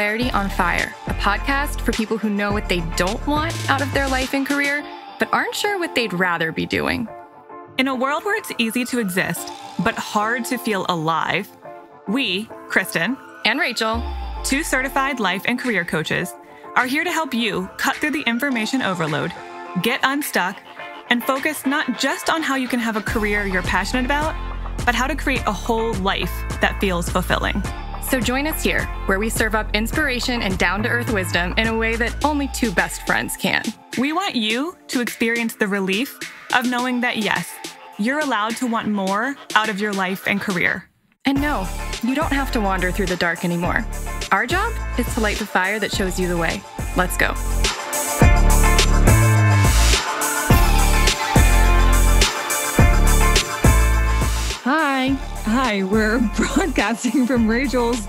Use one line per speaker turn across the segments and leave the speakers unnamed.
Clarity on Fire, a podcast for people who know what they don't want out of their life and career, but aren't sure what they'd rather be doing.
In a world where it's easy to exist, but hard to feel alive, we, Kristen
and Rachel,
two certified life and career coaches, are here to help you cut through the information overload, get unstuck, and focus not just on how you can have a career you're passionate about, but how to create a whole life that feels fulfilling.
So join us here, where we serve up inspiration and down to earth wisdom in a way that only two best friends can.
We want you to experience the relief of knowing that, yes, you're allowed to want more out of your life and career.
And no, you don't have to wander through the dark anymore. Our job is to light the fire that shows you the way. Let's go.
Hi.
Hi, we're broadcasting from Rachel's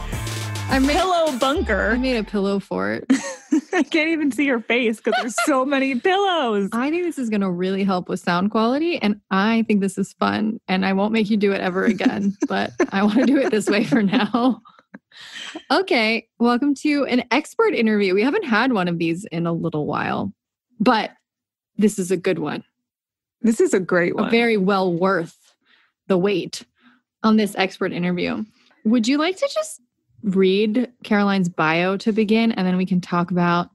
I made,
pillow bunker.
I made a pillow for it.
I can't even see your face because there's so many pillows.
I think this is going to really help with sound quality. And I think this is fun. And I won't make you do it ever again, but I want to do it this way for now. Okay. Welcome to an expert interview. We haven't had one of these in a little while, but this is a good one.
This is a great one.
A very well worth the wait on this expert interview. Would you like to just read Caroline's bio to begin and then we can talk about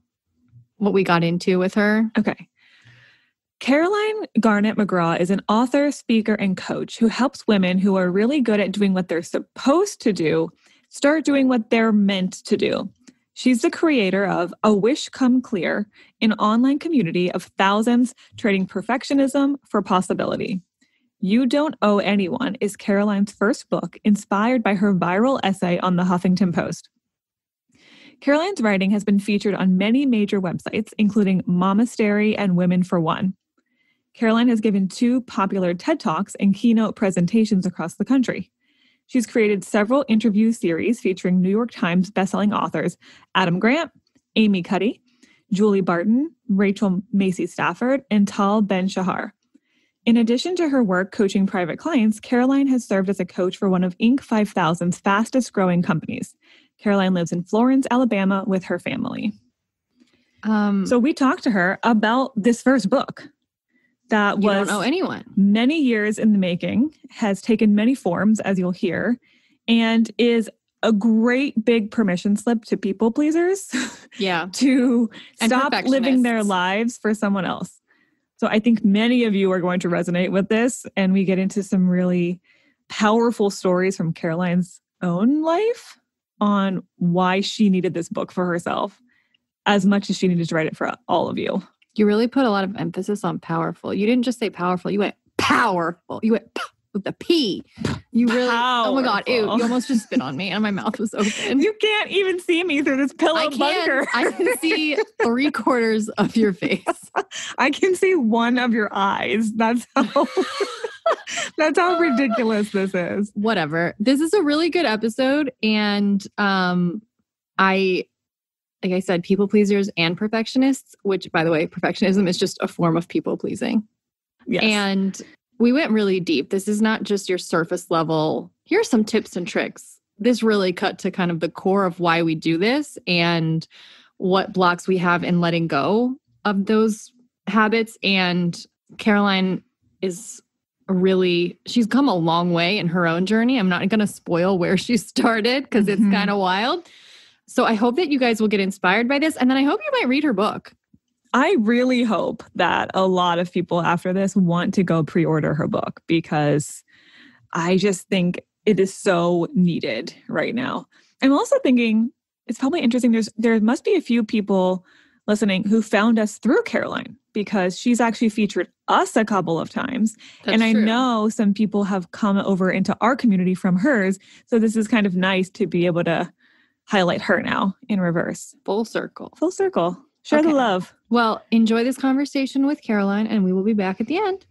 what we got into with her?
Okay. Caroline Garnet McGraw is an author, speaker, and coach who helps women who are really good at doing what they're supposed to do start doing what they're meant to do. She's the creator of A Wish Come Clear, an online community of thousands trading perfectionism for possibility. You Don't Owe Anyone is Caroline's first book, inspired by her viral essay on the Huffington Post. Caroline's writing has been featured on many major websites, including Momastery and Women for One. Caroline has given two popular TED Talks and keynote presentations across the country. She's created several interview series featuring New York Times bestselling authors Adam Grant, Amy Cuddy, Julie Barton, Rachel Macy Stafford, and Tal Ben Shahar. In addition to her work coaching private clients, Caroline has served as a coach for one of Inc. 5000's fastest growing companies. Caroline lives in Florence, Alabama with her family. Um, so we talked to her about this first book that was
don't know anyone.
many years in the making, has taken many forms, as you'll hear, and is a great big permission slip to people pleasers.
Yeah.
to stop living their lives for someone else. So I think many of you are going to resonate with this. And we get into some really powerful stories from Caroline's own life on why she needed this book for herself as much as she needed to write it for all of you.
You really put a lot of emphasis on powerful. You didn't just say powerful, you went powerful. You went with the P. You really, powerful. oh my God, ew, you almost just spit on me and my mouth was open.
You can't even see me through this pillow I can, bunker.
I can see three quarters of your face.
I can see one of your eyes. That's how. That's how ridiculous this is.
Whatever. This is a really good episode. And um I like I said, people pleasers and perfectionists, which by the way, perfectionism is just a form of people pleasing.
Yes.
And we went really deep. This is not just your surface level. Here's some tips and tricks. This really cut to kind of the core of why we do this and what blocks we have in letting go of those habits. And Caroline is really, she's come a long way in her own journey. I'm not going to spoil where she started because mm-hmm. it's kind of wild. So I hope that you guys will get inspired by this. And then I hope you might read her book.
I really hope that a lot of people after this want to go pre order her book because I just think it is so needed right now. I'm also thinking it's probably interesting. There's there must be a few people listening who found us through Caroline because she's actually featured us a couple of times.
That's
and I
true.
know some people have come over into our community from hers. So this is kind of nice to be able to highlight her now in reverse.
Full circle.
Full circle. Share okay. the love.
Well, enjoy this conversation with Caroline, and we will be back at the end.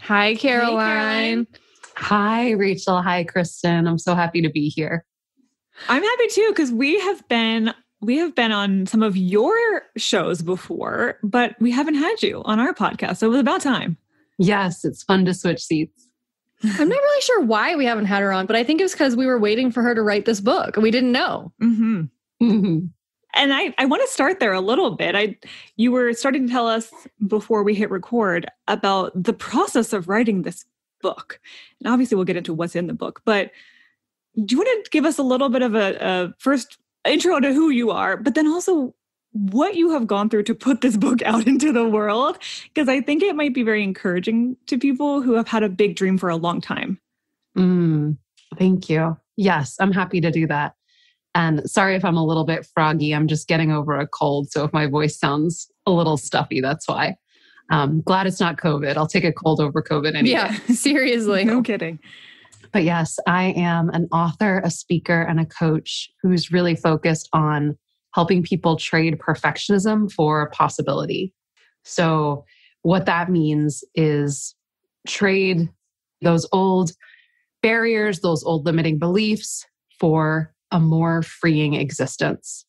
Hi, Caroline. Hey, Caroline.
Hi, Rachel. Hi, Kristen. I'm so happy to be here.
I'm happy too because we have been we have been on some of your shows before, but we haven't had you on our podcast. So it was about time.
Yes, it's fun to switch seats.
I'm not really sure why we haven't had her on, but I think it was because we were waiting for her to write this book. And we didn't know.
Mm-hmm.
Mhm.
And I, I want to start there a little bit. I you were starting to tell us before we hit record about the process of writing this book. And obviously we'll get into what's in the book, but do you want to give us a little bit of a, a first intro to who you are, but then also what you have gone through to put this book out into the world? Because I think it might be very encouraging to people who have had a big dream for a long time.
Mm, thank you. Yes, I'm happy to do that. And sorry if I'm a little bit froggy. I'm just getting over a cold. So if my voice sounds a little stuffy, that's why. Um, glad it's not COVID. I'll take a cold over COVID any
Yeah,
day.
seriously.
No kidding.
But yes, I am an author, a speaker, and a coach who's really focused on helping people trade perfectionism for possibility. So, what that means is trade those old barriers, those old limiting beliefs for a more freeing existence.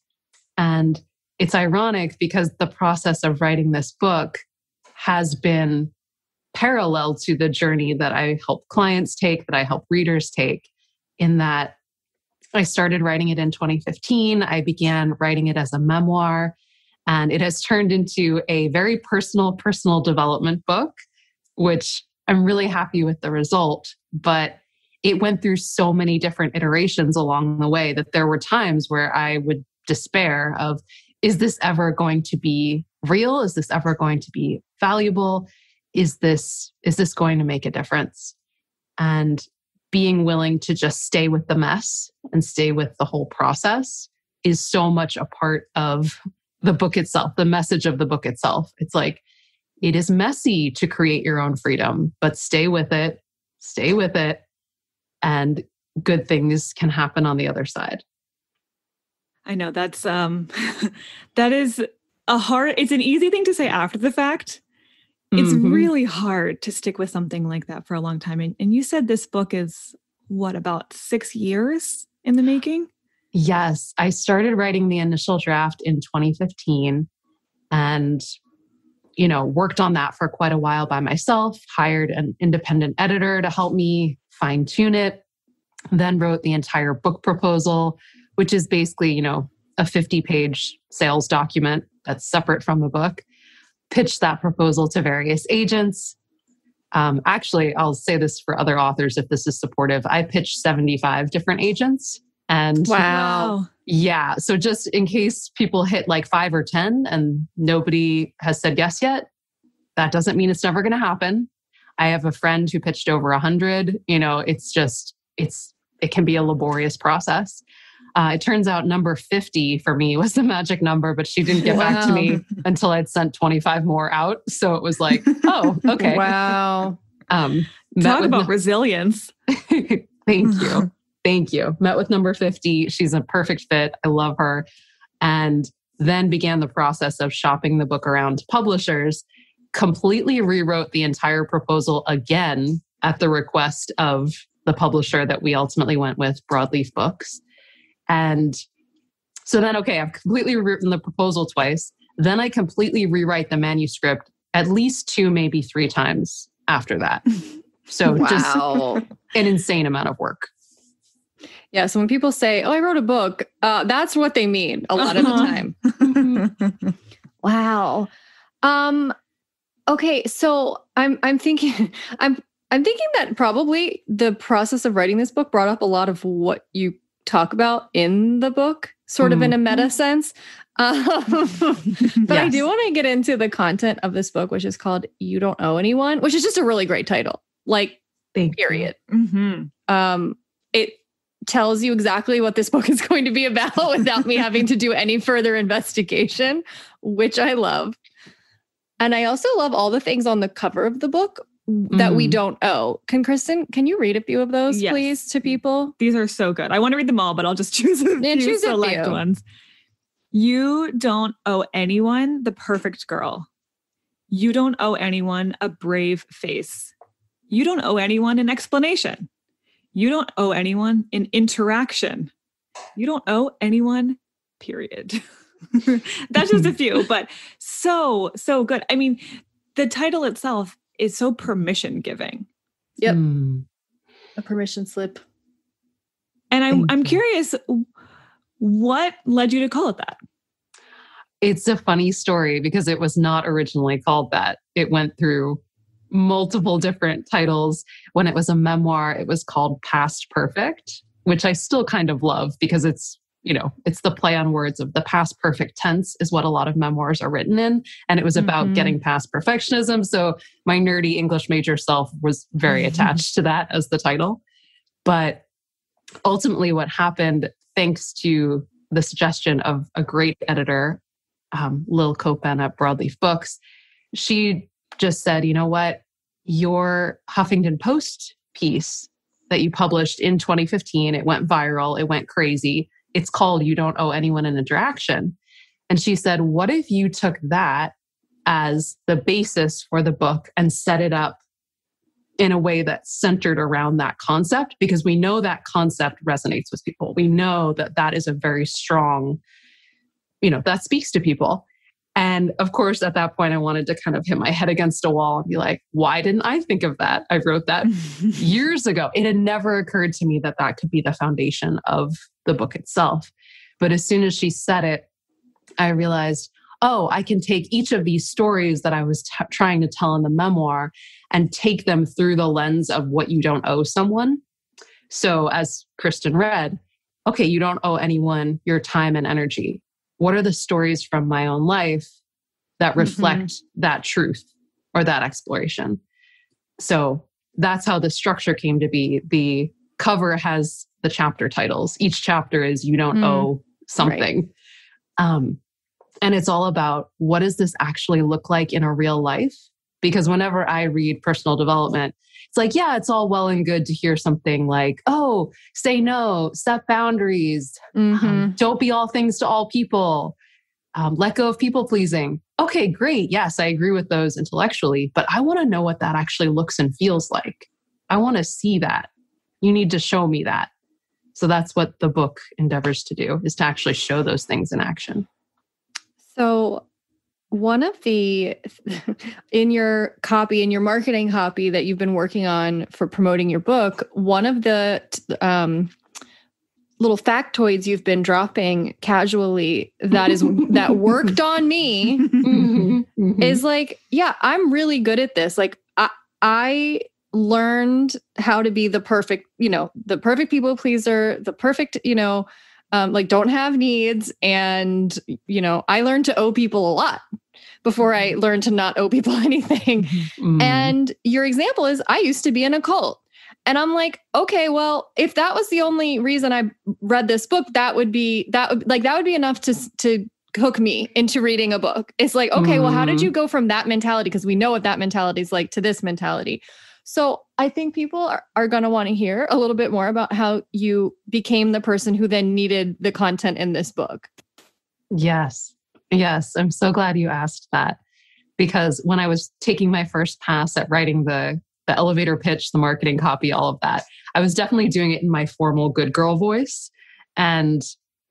And it's ironic because the process of writing this book has been parallel to the journey that I help clients take, that I help readers take, in that I started writing it in 2015. I began writing it as a memoir, and it has turned into a very personal, personal development book, which I'm really happy with the result. But it went through so many different iterations along the way that there were times where I would despair of, is this ever going to be real? Is this ever going to be valuable? Is this is this going to make a difference? And being willing to just stay with the mess and stay with the whole process is so much a part of the book itself, the message of the book itself. It's like it is messy to create your own freedom, but stay with it, stay with it, and good things can happen on the other side.
I know that's um that is a hard it's an easy thing to say after the fact. It's
Mhm.
really hard to stick with something like that for a long time. And, and you said this book is what about six years in the making?
Yes, I started writing the initial draft in 2015 and you know, worked on that for quite a while by myself, hired an independent editor to help me fine tune it, then wrote the entire book proposal, which is basically, you know, a 50 page sales document that's separate from the book. Pitched that proposal to various agents. Um, actually, I'll say this for other authors if this is supportive. I pitched 75 different agents. And
Wow.
yeah. So just in case people hit like five or 10 and nobody has said yes yet, that doesn't mean it's never going to happen. I have a friend who pitched over 100. You know, it's just, it's, it can be a laborious process. Uh, it turns out number 50 for me was the magic number, but she didn't get back to me until I'd sent 25 more out. So it was like, oh, okay.
Wow.
Um,
Talk about resilience.
Thank you. Thank you. Met with number 50. She's a perfect fit. I love her. And then began the process of shopping the book around to publishers, completely rewrote the entire proposal again at the request of the publisher that we ultimately went with, Broadleaf Books. And so then, okay, I've completely rewritten the proposal twice. Then I completely rewrite the manuscript at least two, maybe three times after that. So just an insane amount of work.
Yeah. So when people say, "Oh, I wrote a book," uh, that's what they mean a lot of the
Uh-huh.
time. Wow. Um. Okay. So I'm I'm thinking I'm I'm thinking that probably the process of writing this book brought up a lot of what you talk about in the book, sort of in a meta sense. Um, but I do want to get into the content of this book, which is called "You Don't Owe Anyone," which is just a really great title. Like,
Thank
period.
hmm
um, it tells you exactly what this book is going to be about without me having to do any further investigation, which I love. And I also love all the things on the cover of the book that we
Mm.
don't owe. Can Kristen, can you read a few of those,
Yes.
please, to people?
These are so good. I want to read them all, but I'll just choose a
Yeah,
few
choose
select
few.
ones. You don't owe anyone the perfect girl. You don't owe anyone a brave face. You don't owe anyone an explanation. You don't owe anyone an interaction. You don't owe anyone, period. That's just a few, but so, so good. I mean, the title itself is so permission giving.
Yep.
Mm.
A permission slip.
And I'm I'm curious What led you to call it that?
It's a funny story because it was not originally called that. It went through multiple different titles. When it was a memoir, it was called Past Perfect, which I still kind of love because it's you know, it's the play on words of the past perfect tense is what a lot of memoirs are written in. And it was about mm-hmm. getting past perfectionism. So my nerdy English major self was very attached to that as the title. But ultimately, what happened, thanks to the suggestion of a great editor, um, Lil Copan at Broadleaf Books, she just said, you know what? Your Huffington Post piece that you published in 2015, it went viral, it went crazy. It's called You Don't Owe Anyone an Interaction. And she said, What if you took that as the basis for the book and set it up in a way that's centered around that concept because we know that concept resonates with people. We know that that is a very strong, you know, that speaks to people. And of course, at that point, I wanted to kind of hit my head against a wall and be like, why didn't I think of that? I wrote that years ago. It had never occurred to me that that could be the foundation of the book itself. But as soon as she said it, I realized, oh, I can take each of these stories that I was t- trying to tell in the memoir and take them through the lens of what you don't owe someone. So, as Kristen read, okay, you don't owe anyone your time and energy. What are the stories from my own life that mm-hmm. reflect mm-hmm. that truth or that exploration? So, that's how the structure came to be. The cover has the chapter titles. Each chapter is You Don't mm. Owe Something. Right. Um, and it's all about what does this actually look like in a real life? Because whenever I read personal development, it's like, yeah, it's all well and good to hear something like, oh, say no, set boundaries, um, mm-hmm. um, don't be all things to all people, um, let go of people pleasing. Okay, great. Yes, I agree with those intellectually, but I want to know what that actually looks and feels like. I want to see that. You need to show me that. So that's what the book endeavors to do is to actually show those things in action.
One of the in your copy in your marketing copy that you've been working on for promoting your book, one of the um, little factoids you've been dropping casually that is that worked on me mm-hmm. is like, yeah, I'm really good at this. Like I I learned how to be the perfect, you know, the perfect people pleaser, the perfect, you know, um, like don't have needs. And you know i learned to owe people a lot before i mm-hmm. learned to not owe people anything. Mm. and your example is i used to be in a cult and i'm like okay well if that was the only reason i read this book that would be that would like that would be enough to to hook me into reading a book. It's like okay mm. well how did you go from that mentality? Because we know what that mentality is like to this mentality so I think people are, are going to want to hear a little bit more about how you became the person who then needed the content in this book.
Yes. Yes. I'm so glad you asked that because when I was taking my first pass at writing the the elevator pitch, the marketing copy, all of that, I was definitely doing it in my formal good girl voice. And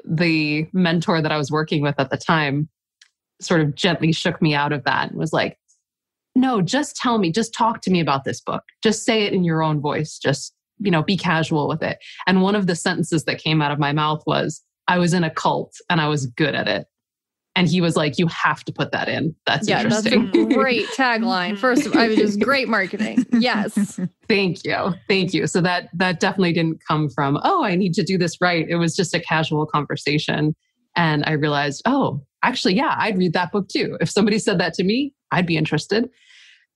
the mentor that I was working with at the time sort of gently shook me out of that and was like, no, just tell me, just talk to me about this book. Just say it in your own voice. Just, you know, be casual with it. And one of the sentences that came out of my mouth was, I was in a cult and I was good at it. And he was like, You have to put that in. That's yeah, interesting.
That's a great tagline. First of all, I was just great marketing. Yes.
Thank you. Thank you. So that that definitely didn't come from, oh, I need to do this right. It was just a casual conversation. And I realized, oh, actually, yeah, I'd read that book too. If somebody said that to me, I'd be interested.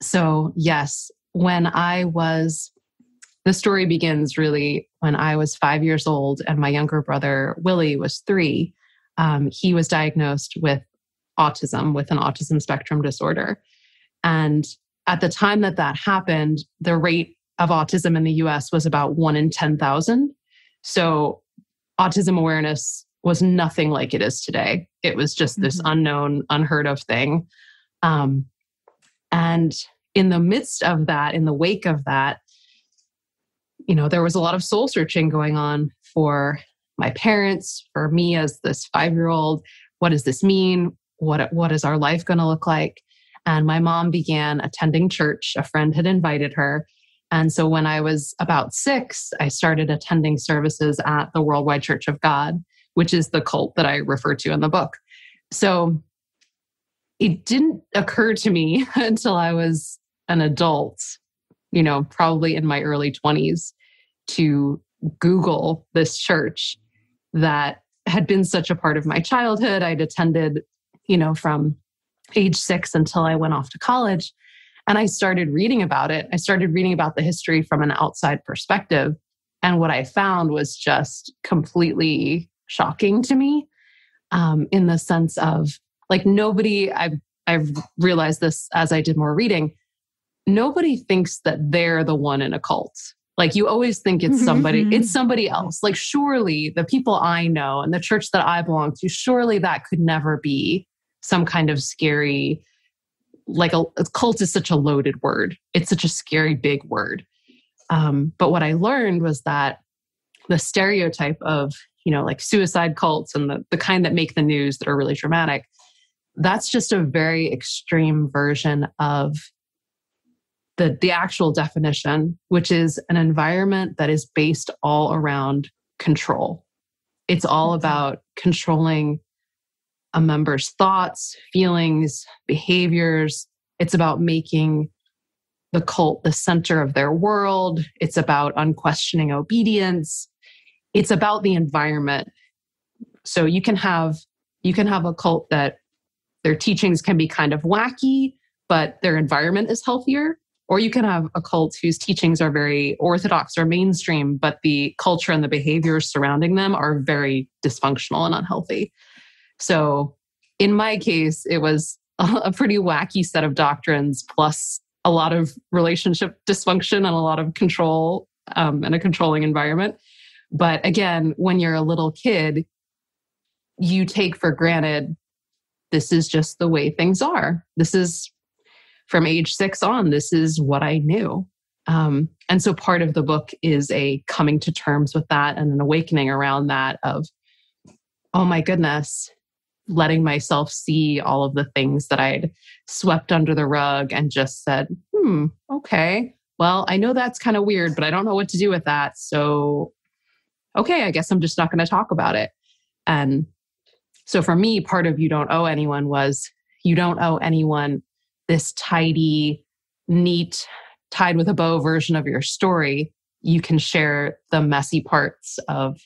So, yes, when I was, the story begins really when I was five years old and my younger brother, Willie, was three. Um, he was diagnosed with autism, with an autism spectrum disorder. And at the time that that happened, the rate of autism in the US was about one in 10,000. So, autism awareness was nothing like it is today. It was just this mm-hmm. unknown, unheard of thing. Um, and in the midst of that, in the wake of that, you know, there was a lot of soul searching going on for my parents, for me as this five year old. What does this mean? What, what is our life going to look like? And my mom began attending church. A friend had invited her. And so when I was about six, I started attending services at the Worldwide Church of God, which is the cult that I refer to in the book. So it didn't occur to me until I was an adult, you know, probably in my early 20s, to Google this church that had been such a part of my childhood. I'd attended, you know, from age six until I went off to college. And I started reading about it. I started reading about the history from an outside perspective. And what I found was just completely shocking to me um, in the sense of like nobody, I've, I've realized this as I did more reading, nobody thinks that they're the one in a cult. Like you always think it's somebody, it's somebody else. Like surely the people I know and the church that I belong to, surely that could never be some kind of scary like a, a, cult is such a loaded word. It's such a scary big word. Um, but what I learned was that the stereotype of you know like suicide cults and the, the kind that make the news that are really dramatic that's just a very extreme version of the the actual definition which is an environment that is based all around control it's all about controlling a member's thoughts, feelings, behaviors. It's about making the cult the center of their world. It's about unquestioning obedience. It's about the environment. So you can have you can have a cult that their teachings can be kind of wacky, but their environment is healthier. Or you can have a cult whose teachings are very orthodox or mainstream, but the culture and the behaviors surrounding them are very dysfunctional and unhealthy. So in my case, it was a pretty wacky set of doctrines plus a lot of relationship dysfunction and a lot of control um, and a controlling environment. But again, when you're a little kid, you take for granted this is just the way things are. This is from age six on, this is what I knew. Um, and so part of the book is a coming to terms with that and an awakening around that of, oh my goodness, letting myself see all of the things that I'd swept under the rug and just said, hmm, okay, well, I know that's kind of weird, but I don't know what to do with that. So, okay, I guess I'm just not going to talk about it. And so for me, part of you don't owe anyone was you don't owe anyone this tidy, neat, tied with a bow version of your story. You can share the messy parts of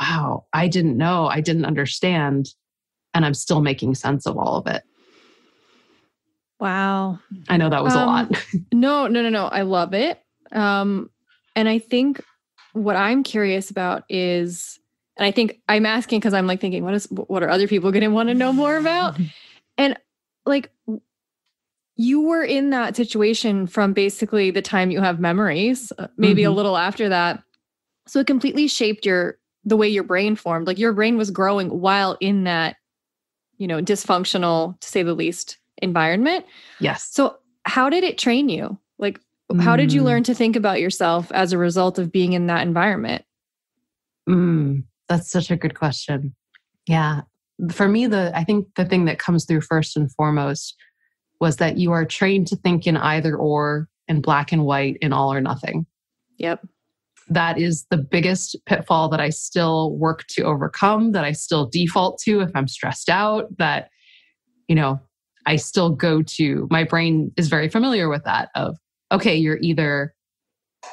wow, I didn't know, I didn't understand, and I'm still making sense of all of it.
Wow.
I know that was um, a lot.
no, no, no, no. I love it. Um, and I think what I'm curious about is, and I think I'm asking because I'm like thinking, what is what are other people going to want to know more about? and like you were in that situation from basically the time you have memories, uh, maybe mm-hmm. a little after that. So it completely shaped your the way your brain formed. Like your brain was growing while in that, you know, dysfunctional, to say the least, environment.
Yes.
So how did it train you? Like, mm. how did you learn to think about yourself as a result of being in that environment?
Mm, that's such a good question. Yeah. For me, the I think the thing that comes through first and foremost was that you are trained to think in either or, in black and white, in all or nothing.
Yep
that is the biggest pitfall that I still work to overcome, that I still default to if I'm stressed out, that, you know, I still go to. My brain is very familiar with that of, okay, you're either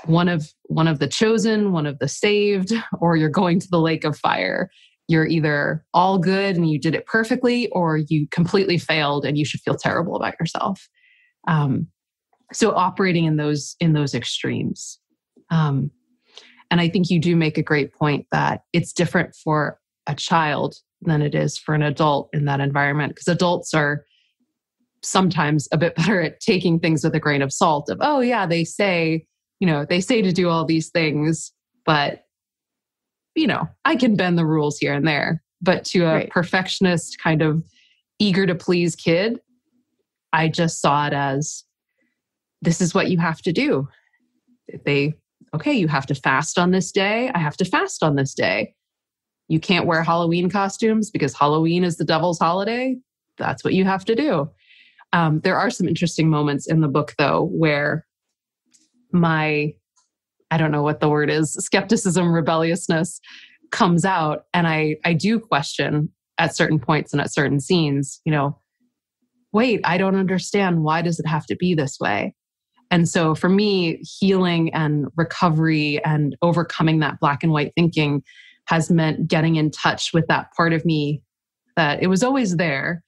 one of one of the chosen, one of the saved, or you're going to the lake of fire. You're either all good and you did it perfectly, or you completely failed and you should feel terrible about yourself. Um, so operating in those in those extremes. Um, and I think you do make a great point that it's different for a child than it is for an adult in that environment because adults are sometimes a bit better at taking things with a grain of salt of oh yeah they say you know they say to do all these things but you know i can bend the rules here and there but to a right. perfectionist kind of eager to please kid i just saw it as this is what you have to do they okay, you have to fast on this day. I have to fast on this day. You can't wear Halloween costumes because Halloween is the devil's holiday. That's what you have to do. Um, there are some interesting moments in the book, though, where my, I don't know what the word is, skepticism, rebelliousness comes out and I I do question at certain points and at certain scenes, you know, wait, I don't understand why does it have to be this way? And so for me, healing and recovery and overcoming that black and white thinking has meant getting in touch with that part of me that it was always there.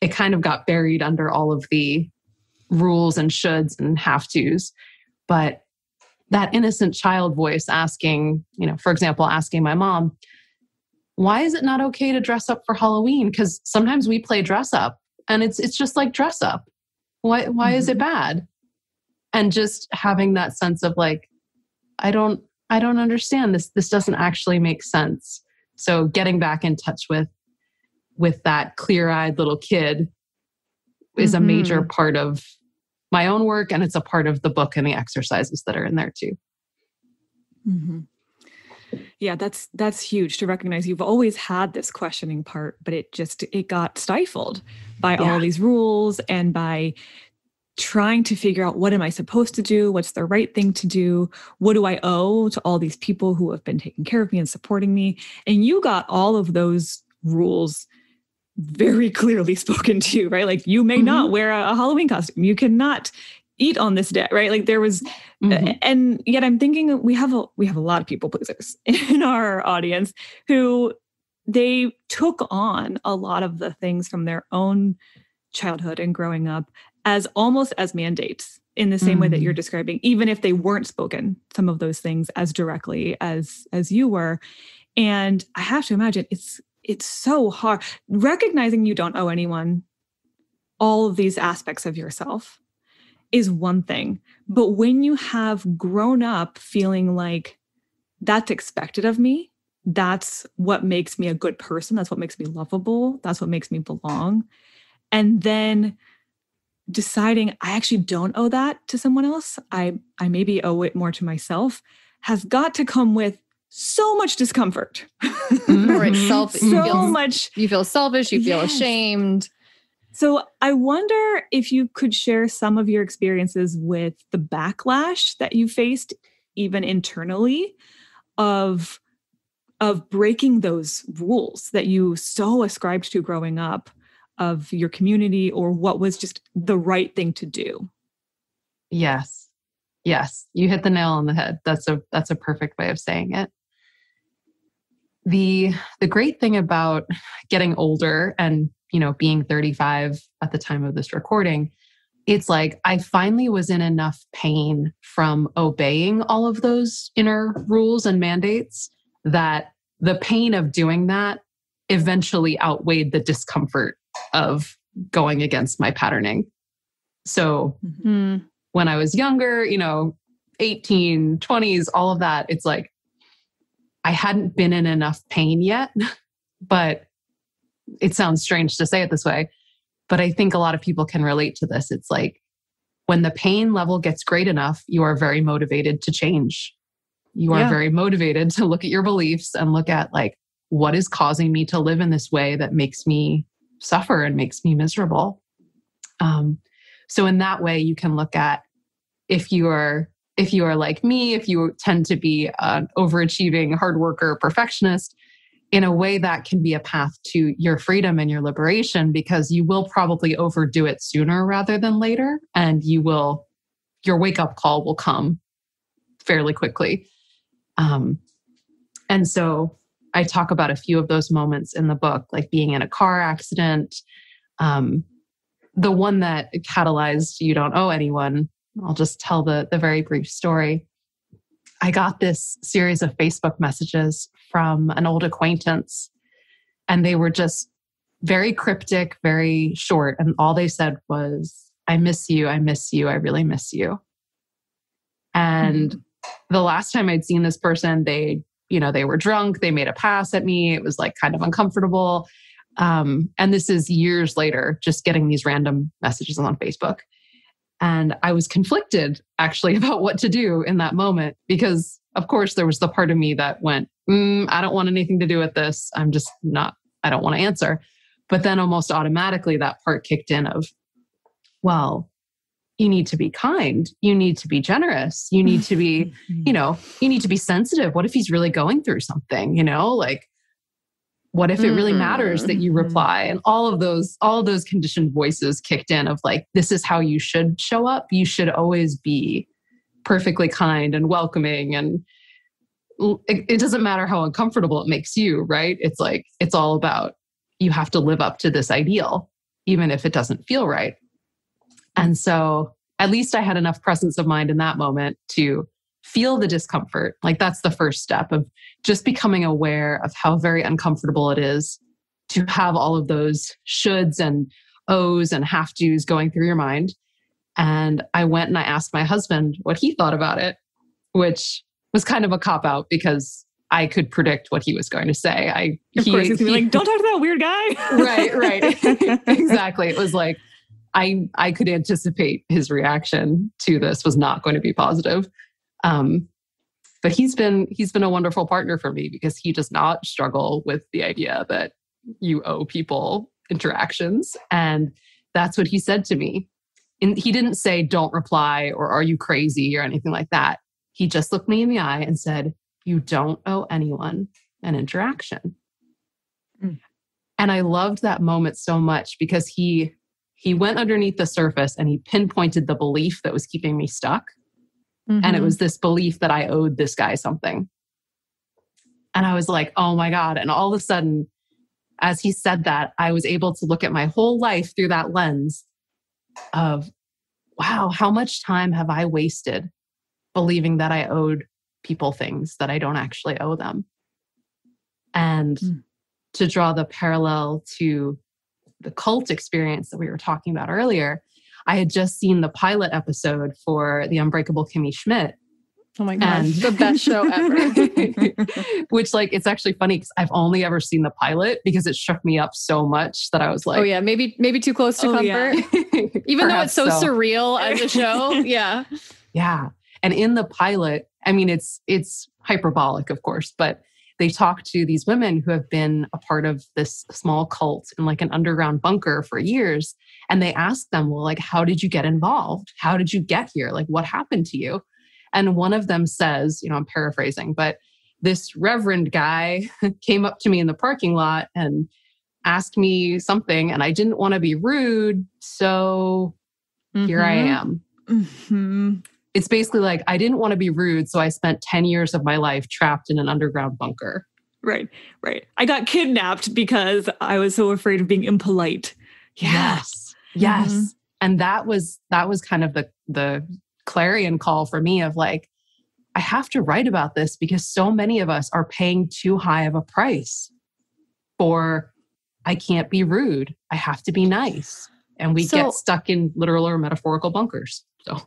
It kind of got buried under all of the rules and shoulds and have tos. But that innocent child voice asking, you know, for example, asking my mom, why is it not okay to dress up for Halloween? Because sometimes we play dress up and it's it's just like dress up. Why why mm-hmm. is it mm-hmm. bad? And just having that sense of like, I don't I don't understand this. This doesn't actually make sense. So getting back in touch with with that clear-eyed little kid is mm-hmm. a major mm-hmm. part of my own work and it's a part of the book and the exercises that are in there too.
Mm-hmm. yeah that's that's huge to recognize. You've always had this questioning part but it just it got stifled by yeah. all these rules and by trying to figure out what am i supposed to do? What's the right thing to do? What do i owe to all these people who have been taking care of me and supporting me? And you got all of those rules very clearly spoken to, right? Like you may mm-hmm. not wear a, a, Halloween costume. You cannot eat on this day, right? Like there was mm-hmm. and yet I'm thinking we have a we have a lot of people pleasers in our audience who they took on a lot of the things from their own childhood and growing up as almost as mandates in the same mm-hmm. way that you're mm. describing even if they weren't spoken some of those things as directly as as you were and i have to imagine it's it's so hard. Recognizing you don't owe anyone all of these aspects of yourself is one thing but when you have grown up feeling like that's expected of me that's what makes me a good person that's what makes me lovable that's what makes me belong and then deciding i actually don't owe that to someone else i i maybe owe it more to myself has got to come with so much discomfort.
Mm-hmm. Self,
so you feel, much.
You feel selfish. You feel yes. ashamed.
So I wonder if you could share some of your experiences with the backlash that you faced, even internally, of of breaking those rules that you so ascribed to growing up of your community or what was just the right thing to do.
Yes. Yes, you hit the nail on the head. That's a that's a perfect way of saying it the the great thing about getting older and you know being 35 at the time of this recording it's like i finally was in enough pain from obeying all of those inner rules and mandates that the pain of doing that eventually outweighed the discomfort of going against my patterning so mm-hmm. when i was younger you know 18 20s all of that it's like I hadn't been in enough pain yet, but it sounds strange to say it this way. But I think a lot of people can relate to this. It's like when the pain level gets great enough, you are very motivated to change. You are yeah. very motivated to look at your beliefs and look at like, what is causing me to live in this way that makes me suffer and makes me miserable? Um, so, in that way, you can look at if you are if you are like me, if you tend to be an overachieving hard worker, perfectionist, in a way that can be a path to your freedom and your liberation because you will probably overdo it sooner rather than later. And you will, your wake up call will come fairly quickly. Um, and so I talk about a few of those moments in the book, like being in a car accident. Um, the one that catalyzed You Don't Owe Anyone I'll just tell the, the very brief story. I got this series of Facebook messages from an old acquaintance, and they were just very cryptic, very short. And all they said was, I miss you. I miss you. I really miss you. And mm-hmm. the last time I'd seen this person, they, you know, they were drunk. They made a pass at me. It was like kind of uncomfortable. Um, and this is years later, just getting these random messages on Facebook. And I was conflicted actually about what to do in that moment because, of course, there was the part of me that went, mm, I don't want anything to do with this. I'm just not, I don't want to answer. But then almost automatically that part kicked in of, well, you need to be kind. You need to be generous. You need to be, you know, you need to be sensitive. What if he's really going through something, you know? Like, what if it really matters that you mm-hmm. reply? And all of those, all of those conditioned voices kicked in of like, this is how you should show up. You should always be perfectly kind and welcoming and it, it doesn't matter how uncomfortable it makes you, right? It's like, it's all about you have to live up to this ideal, even if it doesn't feel right. And so at least I had enough presence of mind in that moment to feel the discomfort. Like that's the first step of just becoming aware of how very uncomfortable it is to have all of those shoulds and owes and have tos going through your mind. And I went and I asked my husband what he thought about it, which was kind of a cop out because I could predict what he was going to say. I
of he, course he's like, "Don't talk to that weird guy."
right, right, exactly. It was like I I could anticipate his reaction to this was not going to be positive. Um, but he's been he's been a wonderful partner for me because he does not struggle with the idea that you owe people interactions, and that's what he said to me. And he didn't say "Don't reply" or "Are you crazy" or anything like that. He just looked me in the eye and said, "You don't owe anyone an interaction." Mm. And I loved that moment so much because he he went underneath the surface and he pinpointed the belief that was keeping me stuck. Mm-hmm. And it mm-hmm. was this belief that I owed this guy something. And I was like, oh my God. And all of a sudden, as he said that, I was able to look at my whole life through that lens of, wow, how much time have I wasted believing that I owed people things that I don't actually owe them? And mm. to draw the parallel to the cult experience that we were talking about earlier, I had just seen the pilot episode for The Unbreakable Kimmy Schmidt.
Oh my god, the best show ever.
Which like it's actually funny because I've only ever seen the pilot because it shook me up so much that I was oh, like,
Oh yeah, maybe maybe too close to oh, comfort. Yeah. Even though it's so, so surreal as a show. yeah.
Yeah. And in the pilot, I mean it's it's hyperbolic, of course, but they talk to these women who have been a part of this small cult in like an underground bunker for years. And they ask them, well, like, how did you get involved? How did you get here? Like, what happened to you? And one of them says, you know, I'm paraphrasing, but this reverend guy came up to me in the parking lot and asked me something, and I didn't want to be rude. So mm-hmm. here I mm-hmm. am. Mm-hmm it's basically like I didn't want to be rude, so I spent 10 years of my life trapped in an underground bunker.
Right, right. I got kidnapped because I was so afraid of being impolite.
Yes. Yes. Mm-hmm. And that was that was kind of the the clarion call for me of like I have to write about this because so many of us are paying too high of a price for I can't be rude. I have to be nice. And we so, get stuck in literal or metaphorical bunkers. So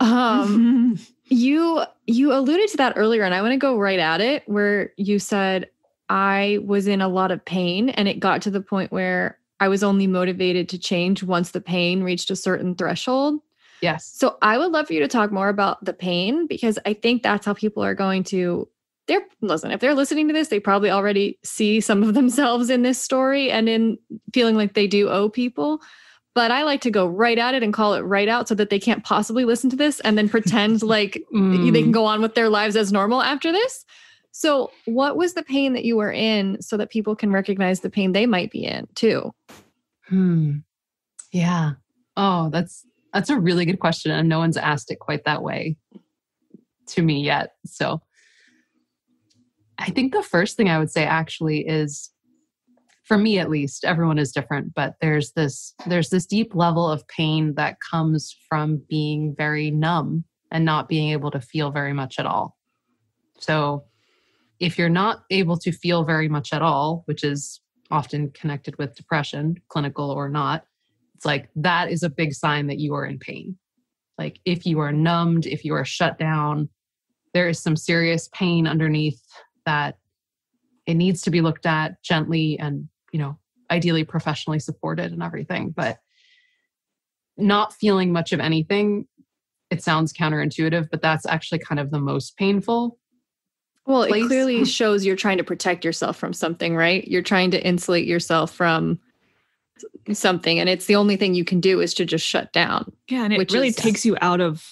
um, you you alluded to that earlier, and I want to go right at it where you said I was in a lot of pain, and it got to the point where I was only motivated to change once the pain reached a certain threshold.
Yes.
So I would love for you to talk more about the pain because I think that's how people are going to they're listen, if they're listening to this, they probably already see some of themselves in this story and in feeling like they do owe people but I like to go right at it and call it right out so that they can't possibly listen to this and then pretend like mm. they can go on with their lives as normal after this. So, what was the pain that you were in so that people can recognize the pain they might be in too?
Hmm. Yeah. Oh, that's that's a really good question and no one's asked it quite that way to me yet. So, I think the first thing I would say actually is for me at least everyone is different but there's this there's this deep level of pain that comes from being very numb and not being able to feel very much at all. So if you're not able to feel very much at all which is often connected with depression clinical or not it's like that is a big sign that you are in pain. Like if you are numbed if you are shut down there is some serious pain underneath that. It needs to be looked at gently and you know, ideally professionally supported and everything, but not feeling much of anything, it sounds counterintuitive, but that's actually kind of the most painful.
Well, place. it clearly shows you're trying to protect yourself from something, right? You're trying to insulate yourself from something and it's the only thing you can do is to just shut down.
Yeah, and it
Which
really
is-
takes you out of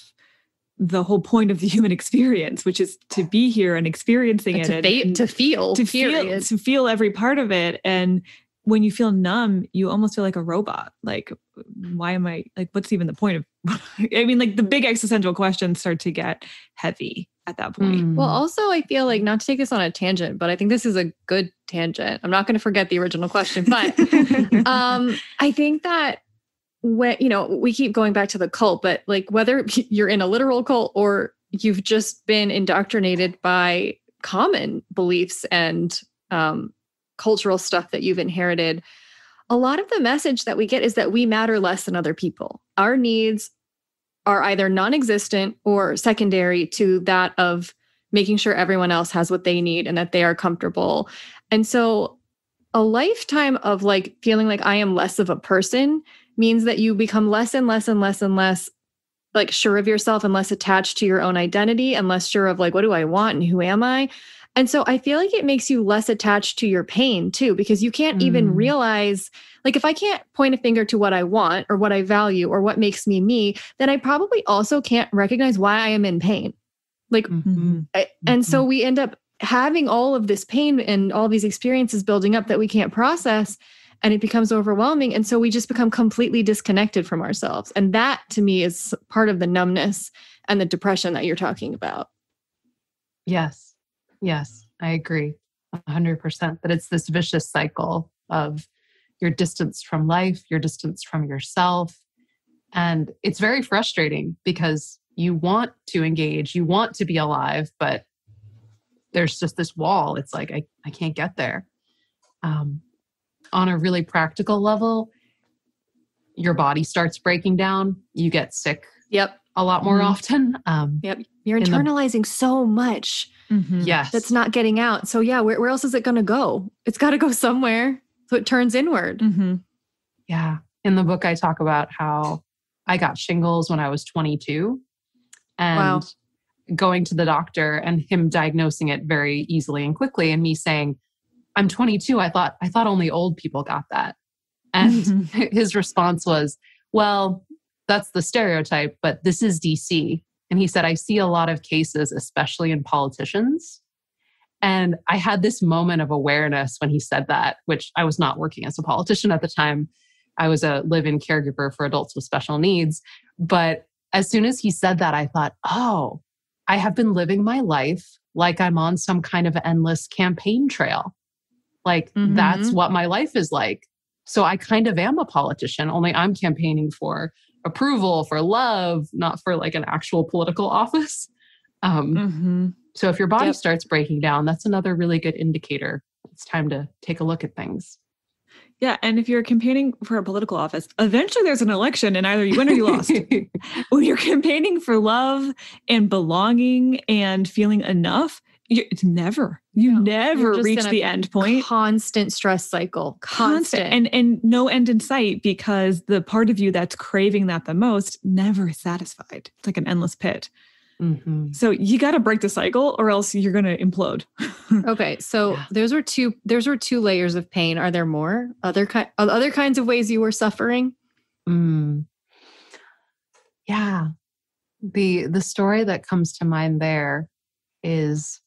the whole point of the human experience, which is to be here and experiencing it
to,
and-
fa- to feel
to feel
period.
to feel every part of it. And when you feel numb, you almost feel like a robot. Like, why am I like? What's even the point of? I mean, like the big existential questions start to get heavy at that point.
Mm.
Well, also, I feel like not to take this on a tangent, but I think this is a good tangent. I'm not going to forget the original question, but um, I think that when you know we keep going back to the cult, but like whether you're in a literal cult or you've just been indoctrinated by common beliefs and um, cultural stuff that you've inherited, a lot of the message that we get is that we matter less than other people. Our needs are either non-existent or secondary to that of making sure everyone else has what they need and that they are comfortable. And so a lifetime of like feeling like I am less of a person means that you become less and less and less and less like sure of yourself and less attached to your own identity and less sure of like what do I want and who am I? And so I feel like it makes you less attached to your pain too because you can't even
Mm.
realize like if I can't point a finger to what I want or what I value or what makes me me, then I probably also can't recognize why I am in pain. Like
Mhm.
I- and so we end up having all of this pain and all these experiences building up that we can't process and it becomes overwhelming and so we just become completely disconnected from ourselves and that to me is part of the numbness and the depression that you're talking about
Yes. Yes, I agree 100% that it's this vicious cycle of your distance from life, your distance from yourself. And it's very frustrating because you want to engage, you want to be alive, but there's just this wall. It's like, I, I can't get there. Um, on a really practical level, your body starts breaking down, you get sick
yep
a lot more
Mhm.
often. Um,
yep you're
In the-
internalizing so much
Mhm.
yes.
that's not getting out so yeah where, where else is it going to go it's got to go somewhere so it turns inward
Mhm.
Yeah. In the book, I talk about how I got shingles when I was 22 and
Wow.
going to the doctor and him diagnosing it very easily and quickly and me saying, I'm 22. I thought, I thought only old people got that. And
Mhm.
his response was, well, that's the stereotype, but this is DC. And he said, I see a lot of cases, especially in politicians. And I had this moment of awareness when he said that, which I was not working as a politician at the time. I was a live in caregiver for adults with special needs. But as soon as he said that, I thought, oh, I have been living my life like I'm on some kind of endless campaign trail. Like that's
Mhm.
what my life is like. So I kind of am a politician, only I'm campaigning for approval, for love, not for like an actual political office. Um,
Mhm.
so if your body
Yep.
starts breaking down, that's another really good indicator. It's time to take a look at things.
Yeah, and if you're campaigning for a political office, eventually there's an election, and either you win or you lost. when you're campaigning for love and belonging and feeling enough, you, it's never you
No,
never reach the end point.
constant stress cycle constant,
and and no end in sight because the part of you that's craving that the most never is satisfied. It's like an endless pit.
Mhm.
So you got to break the cycle, or else you're going to implode.
Okay, so
Yeah.
those were two. Those were two layers of pain. Are there more other kind other kinds of ways you were suffering?
Mm. Yeah. The the story that comes to mind there is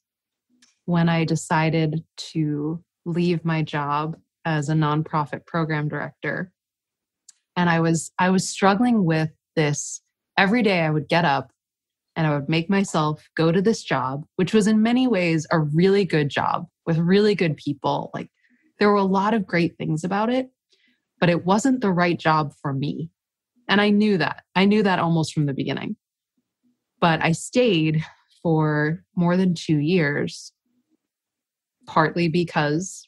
when I decided to leave my job as a nonprofit program director. And I was I was struggling with this every day I would get up and I would make myself go to this job, which was in many ways a really good job with really good people. Like there were a lot of great things about it, but it wasn't the right job for me. And I knew that. I knew that almost from the beginning. But I stayed for more than two years, partly because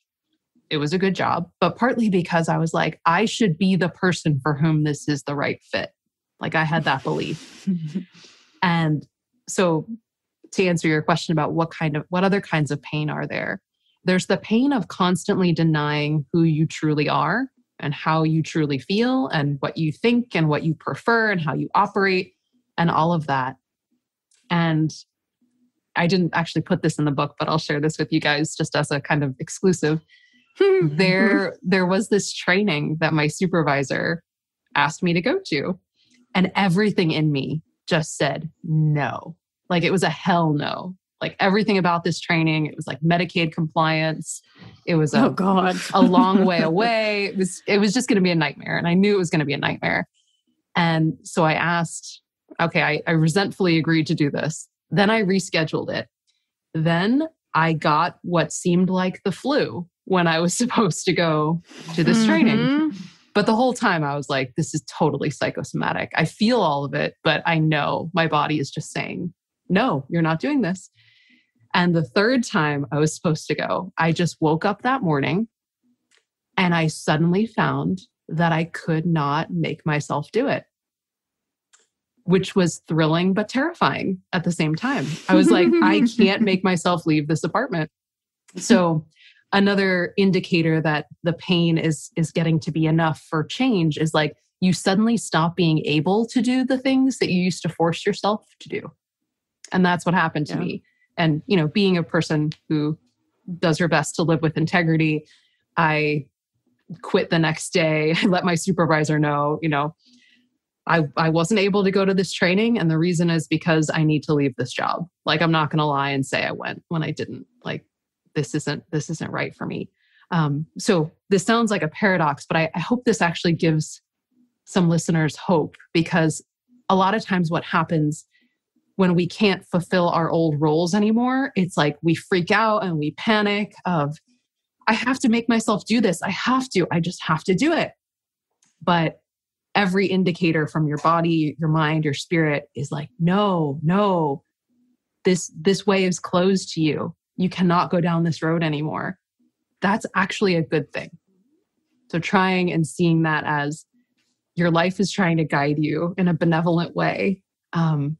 it was a good job, but partly because I was like, I should be the person for whom this is the right fit. Like I had that belief. And so to answer your question about what kind of what other kinds of pain are there? There's the pain of constantly denying who you truly are and how you truly feel and what you think and what you prefer and how you operate and all of that. And I didn't actually put this in the book, but I'll share this with you guys just as a kind of exclusive. there there was this training that my supervisor asked me to go to and everything in me just said no. Like it was a hell no. Like everything about this training it was like medicaid compliance. It was a,
oh God.
a long way away. It was it was just going to be a nightmare and i knew it was going to be a nightmare. And so i asked okay I, I resentfully agreed to do this then i rescheduled it then i got what seemed like the flu when i was supposed to go to this training
Mhm.
but the whole time I was like, this is totally psychosomatic. I feel all of it, but I know my body is just saying, no, you're not doing this. And the third time I was supposed to go, I just woke up that morning and I suddenly found that I could not make myself do it, which was thrilling but terrifying at the same time. I was like, I can't make myself leave this apartment. So, another indicator that the pain is is getting to be enough for change is like you suddenly stop being able to do the things that you used to force yourself to do and that's what happened to
Yeah.
me and you know being a person who does her best to live with integrity i quit the next day i let my supervisor know you know I, I wasn't able to go to this training and the reason is because i need to leave this job. Like i'm not going to lie and say i went when i didn't. Like this isn't this isn't right for me. Um, so this sounds like a paradox but I, I hope this actually gives some listeners hope because a lot of times what happens when we can't fulfill our old roles anymore it's like we freak out and we panic of i have to make myself do this. I have to. I just have to do it. But every indicator from your body your mind your spirit is like no no this this way is closed to you. You cannot go down this road anymore. That's actually a good thing. So trying and seeing that as your life is trying to guide you in a benevolent way um,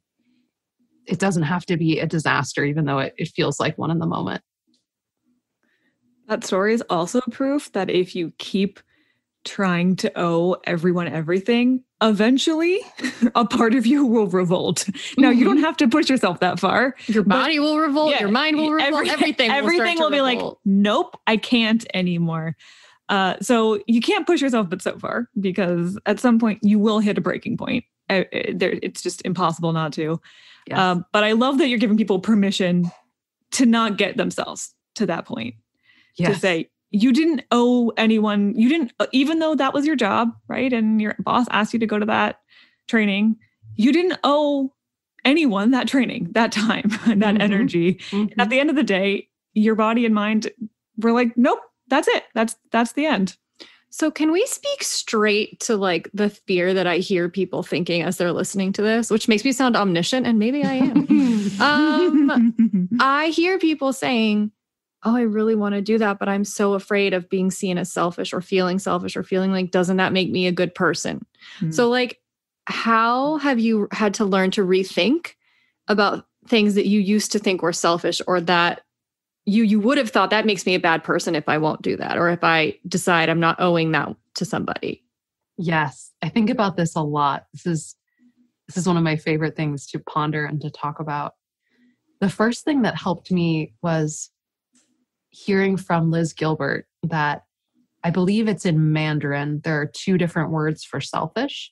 it doesn't have to be a disaster even though it, it feels like one in the moment.
That story is also proof that if you keep trying to owe everyone everything, eventually a part of you will revolt. Now, you don't have to push yourself that far.
Your body will revolt.
Yeah,
your mind will revolt.
every-
everything.
everything will, be like, nope, I can't anymore. Uh, so you can't push yourself but so far because at some point you will hit a breaking point. Uh, uh, there, it's just impossible not to.
Yes.
Um, but I love that you're giving people permission to not get themselves to that point to say you didn't owe anyone you didn't uh, even though that was your job right and your boss asked you to go to that training you didn't owe anyone that training that time that
Mhm.
energy
Mhm.
at the end of the day your body and mind were like nope that's it that's that's the end
So can we speak straight to like the fear that I hear people thinking as they're listening to this, which makes me sound omniscient and maybe I am. Um, I hear people saying, "Oh, I really want to do that, but I'm so afraid of being seen as selfish or feeling selfish or feeling like doesn't that make me a good person?"
Hmm.
So like how have you had to learn to rethink about things that you used to think were selfish or that you you would have thought that makes me a bad person if I won't do that or if I decide I'm not owing that to somebody.
Yes, I think about this a lot. This is this is one of my favorite things to ponder and to talk about. The first thing that helped me was hearing from Liz Gilbert that I believe it's in Mandarin. There are two different words for selfish,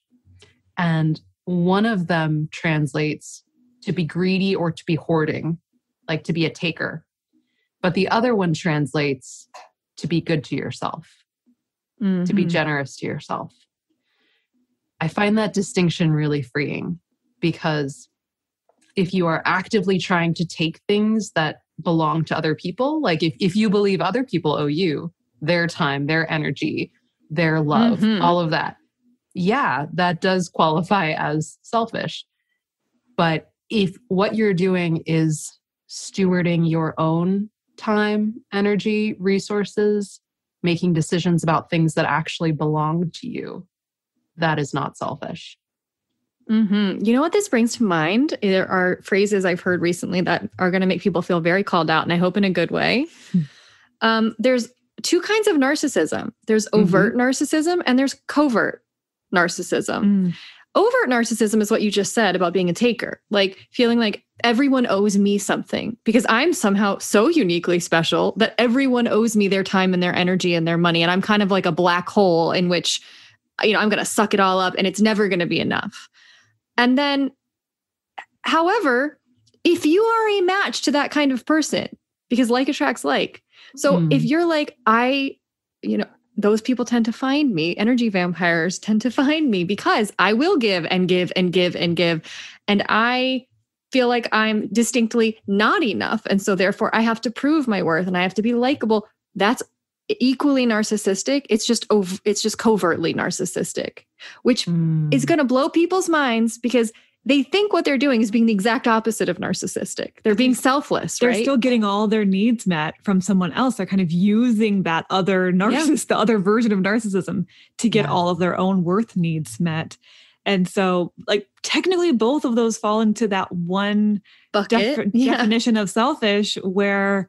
and one of them translates to be greedy or to be hoarding, like to be a taker. But the other one translates to be good to yourself to be
Mhm.
generous to yourself. I find that distinction really freeing because if you are actively trying to take things that belong to other people, like if, if you believe other people owe you their time, their energy, their love,
Mhm.
all of that, yeah, that does qualify as selfish. But if what you're doing is stewarding your own time, energy, resources, making decisions about things that actually belong to you, that is not selfish.
Hmm You know what this brings to mind? There are phrases I've heard recently that are going to make people feel very called out, and I hope in a good way.
Hmm.
Um, there's two kinds of narcissism there's overt narcissism and there's covert narcissism.
Mm.
overt narcissism is what you just said about being a taker, like feeling like everyone owes me something because I'm somehow so uniquely special that everyone owes me their time and their energy and their money. And I'm kind of like a black hole in which, you know, I'm going to suck it all up and it's never going to be enough. And then, however, if you are a match to that kind of person, because like attracts like. So
Mm.
if you're like, I, you know, those people tend to find me, energy vampires tend to find me because I will give and give and give and give. And I feel like I'm distinctly not enough. And so therefore I have to prove my worth and I have to be likable. That's equally narcissistic. It's just ov- it's just covertly narcissistic, which
Mm.
is going to blow people's minds because they think what they're doing is being the exact opposite of narcissistic. They're being selfless,
They're
right?
still getting all their needs met from someone else. They're kind of using that other narcissist, the other version of narcissism to get
Yeah.
all of their own worth needs met. And so, like, technically, both of those fall into that one
bucket.
def-
yeah.
definition of selfish where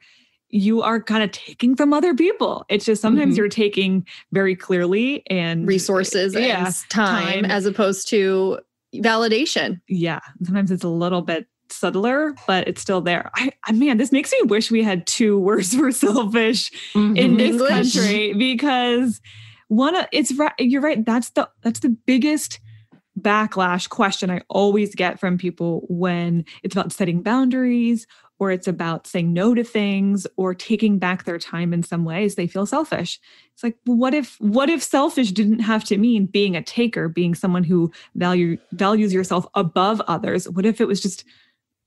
you are kind of taking from other people. It's just sometimes
Mhm.
you're taking very clearly and
resources
Yeah,
and time,
time.
as opposed to validation.
yeah, sometimes it's a little bit subtler, but it's still there. I, I man, this makes me wish we had two words for selfish in
Mhm.
this
English?
country because one of it's right you're right that's the that's the biggest backlash question i always get from people when it's about setting boundaries or it's about saying no to things or taking back their time in some ways they feel selfish. It's like well, what if what if selfish didn't have to mean being a taker being someone who value values yourself above others? What if it was just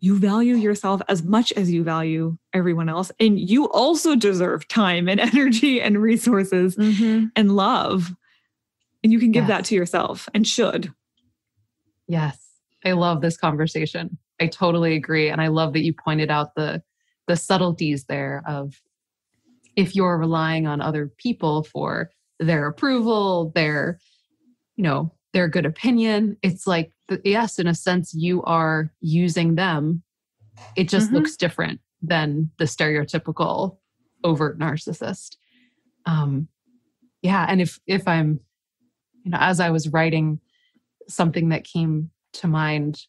you value yourself as much as you value everyone else and you also deserve time and energy and resources mm-hmm. and love and you can give that to yourself and should.
Yes. I love this conversation. I totally agree. And I love that you pointed out the the subtleties there of if you're relying on other people for their approval, their, you know, their good opinion, it's like yes, in a sense, you are using them. It just
Mhm.
looks different than the stereotypical overt narcissist. Um, yeah, and if if I'm, you know, as I was writing something that came to mind.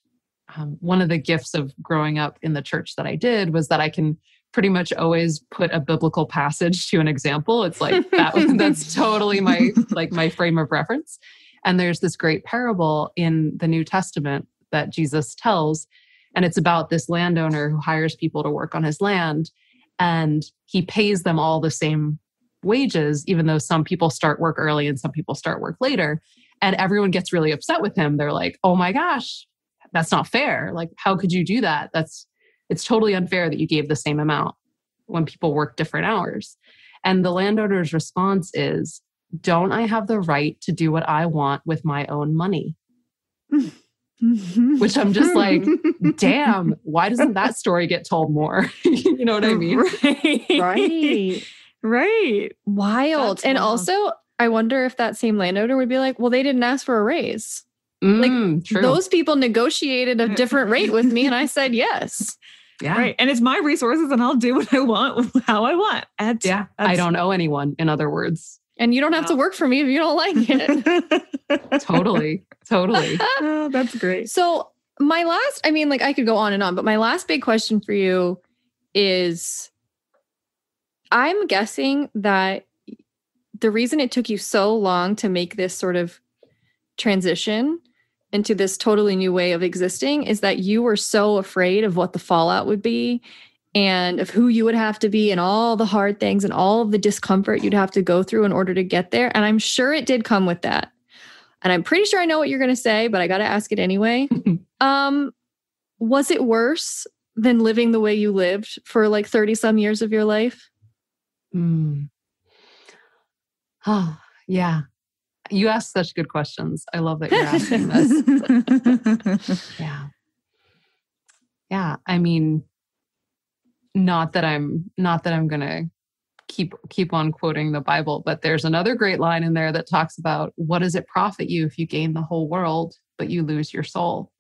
Um, one of the gifts of growing up in the church that I did was that I can pretty much always put a biblical passage to an example. It's like that. that's totally my like my frame of reference. And there's this great parable in the New Testament that Jesus tells, and it's about this landowner who hires people to work on his land, and he pays them all the same wages, even though some people start work early and some people start work later and everyone gets really upset with him they're like oh my gosh that's not fair like how could you do that that's it's totally unfair that you gave the same amount when people work different hours and the landowner's response is don't i have the right to do what i want with my own money which i'm just like damn why doesn't that story get told more you know what i mean
right
Right.
right
Wild.
That's
and
wild.
also, I wonder if that same landowner would be like, well, they didn't ask for a raise.
Mm, true.
Those people negotiated a different rate with me, and I said yes.
yeah.
Right and it's my resources and i'll do what i want how i want. That's-
yeah i don't owe anyone in other words.
And you don't have to work for me if you don't like it.
totally totally.
Oh, that's great.
So, my last, I mean, like I could go on and on, but my last big question for you is I'm guessing that the reason it took you so long to make this sort of transition into this totally new way of existing is that you were so afraid of what the fallout would be and of who you would have to be and all the hard things and all of the discomfort you'd have to go through in order to get there. And I'm sure it did come with that. And I'm pretty sure I know what you're going to say, but I got to ask it anyway. um, was it worse than living the way you lived for like 30 some years of your life?
Mm. Oh, yeah. You ask such good questions. I love that you're asking this. Yeah. Yeah. I mean, not that I'm not that I'm gonna keep keep on quoting the Bible, but there's another great line in there that talks about what does it profit you if you gain the whole world but you lose your soul?